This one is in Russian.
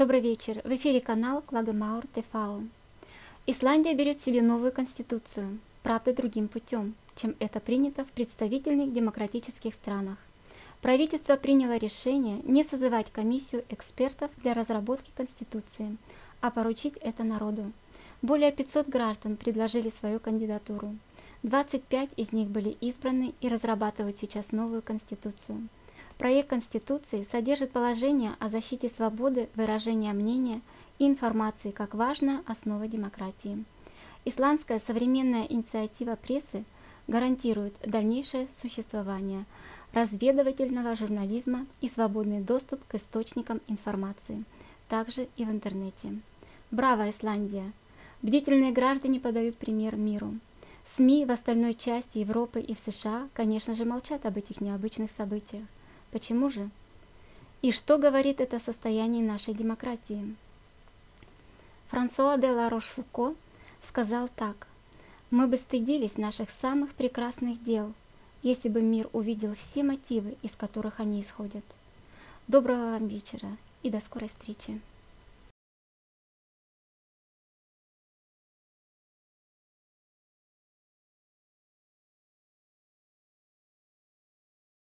Добрый вечер. В эфире канал Клагемаур ТФАО. Исландия берет себе новую конституцию, правда другим путем, чем это принято в представительных демократических странах. Правительство приняло решение не созывать комиссию экспертов для разработки конституции, а поручить это народу. Более 500 граждан предложили свою кандидатуру. 25 из них были избраны и разрабатывают сейчас новую конституцию. Проект Конституции содержит положение о защите свободы выражения мнения и информации как важная основа демократии. Исландская современная инициатива прессы гарантирует дальнейшее существование разведывательного журнализма и свободный доступ к источникам информации, также и в интернете. Браво, Исландия! Бдительные граждане подают пример миру. СМИ в остальной части Европы и в США, конечно же, молчат об этих необычных событиях. Почему же? И что говорит это о состоянии нашей демократии? Франсуа де ла Рошфуко сказал так. «Мы бы стыдились наших самых прекрасных дел, если бы мир увидел все мотивы, из которых они исходят. Доброго вам вечера и до скорой встречи.